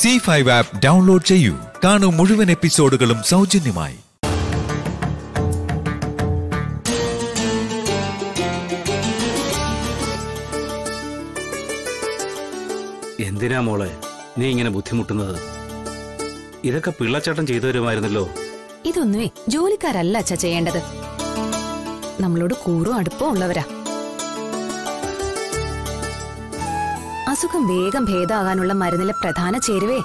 C five app download ചെയ്യൂ. കാണൂ മുഴുവൻ എപ്പിസോഡുകളും സൗജന്യമായി. എന്തിനാ മോളെ? നീ ഇങ്ങനെ ബുദ്ധിമുട്ടുന്നത്? ഇതൊക്കെ പിള്ളച്ചേട്ടൻ ചെയ്തു തരുമായിരുന്നല്ലോ ഇതൊന്നുമേ ജോലിക്കാരല്ല അച്ഛ ചെയ്യേണ്ടത്. നമ്മളോട് കൂറും അടുപ്പം ഉള്ളവരാ. അസുഖം വേഗം ഭേദമാകാനുള്ള മരുന്നിലെ പ്രധാന ചേരുവേ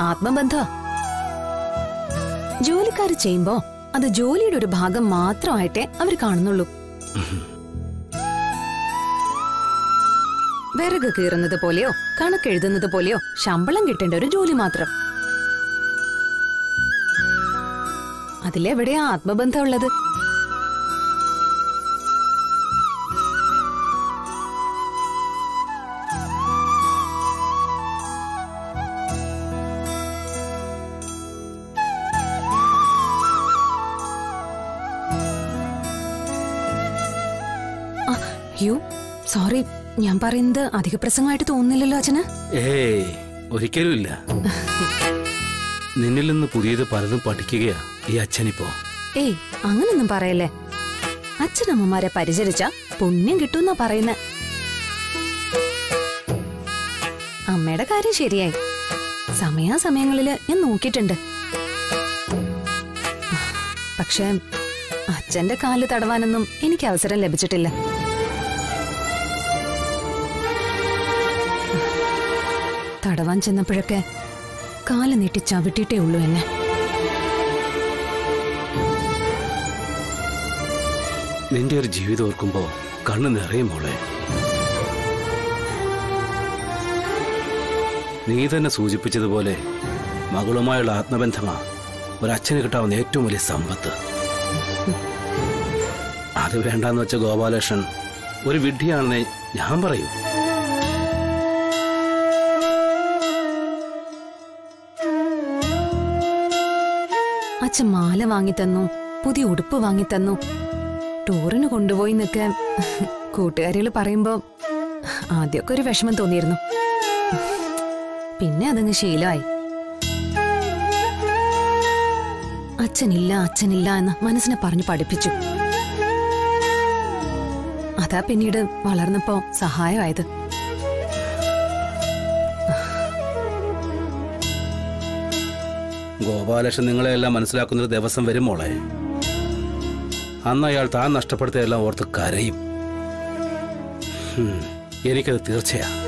ആത്മബന്ധ. ജോലിക്കാര് ചെയ്യുമ്പോ അത് ജോലിയുടെ ഒരു ഭാഗം മാത്രമായിട്ടേ അവർ കാണുന്നുള്ളൂ. വിറക് കീറുന്നത് പോലെയോ കണക്കെഴുതുന്നത് പോലെയോ ശമ്പളം കിട്ടേണ്ട ഒരു ജോലി മാത്രം. അതിലെവിടെയാ ആത്മബന്ധം ഉള്ളത്? ആ, യ്യോ സോറി ഞാൻ പറയുന്നത് അധിക പ്രസംഗമായിട്ട് തോന്നുന്നില്ലല്ലോ അച്ഛന്. ഏയ് ഒരിക്കലും ഇല്ല. നിന്നിൽ നിന്ന് പുതിയത് പലതും പഠിക്കുകയാ ഈ അച്ഛനിപ്പോ. ഏയ് അങ്ങനൊന്നും പറയല്ലേ. അച്ഛനമ്മമാരെ പരിചരിച്ച പുണ്യം കിട്ടുമെന്നാ പറയുന്ന. അമ്മയുടെ കാര്യം ശരിയായി. സമയാസമയങ്ങളിൽ ഞാൻ നോക്കിയിട്ടുണ്ട്. പക്ഷേ അച്ഛന്റെ കാൽ തടവാനൊന്നും എനിക്ക് അവസരം ലഭിച്ചിട്ടില്ല. തടവാൻ ചെന്നപ്പോഴൊക്കെ കാൽ നീട്ടി ചവിട്ടിയിട്ടേ ഉള്ളൂ എന്നെ. നിന്റെ ഒരു ജീവിതം ഓർക്കുമ്പോ കണ്ണു നിറയും മോളെ. നീ തന്നെ സൂചിപ്പിച്ചതുപോലെ മകളുമായുള്ള ആത്മബന്ധമാ ഒരച്ഛന് കിട്ടാവുന്ന ഏറ്റവും വലിയ സമ്പത്ത്. അത് വേണ്ടാന്ന് വെച്ച ഗോപാലകൃഷ്ണൻ ഒരു വിഡ്ഢിയാണെന്നേ ഞാൻ പറയൂ. അച്ഛൻ മാല വാങ്ങിത്തന്നു പുതിയ ഉടുപ്പ് വാങ്ങിത്തന്നു. ടൂറിന് കൊണ്ടുപോയി നിൽക്കെ കൂട്ടുകാരികൾ പറയുമ്പോ ആദ്യമൊക്കെ ഒരു വിഷമം തോന്നിയിരുന്നു. പിന്നെ അതങ്ങ് ശീലമായി. അച്ഛനില്ല അച്ഛനില്ല എന്ന് മനസ്സിനെ പറഞ്ഞു പഠിപ്പിച്ചു. അതാ പിന്നീട് വളർന്നപ്പോ സഹായമായത്. ഗോപാലകൃഷ്ണൻ നിങ്ങളെല്ലാം മനസ്സിലാക്കുന്ന ഒരു ദിവസം വരും മോളെ. അന്ന് അയാൾ താൻ നഷ്ടപ്പെടുത്തിയതെല്ലാം ഓർത്ത് കരയും. എനിക്കത് തീർച്ചയാ.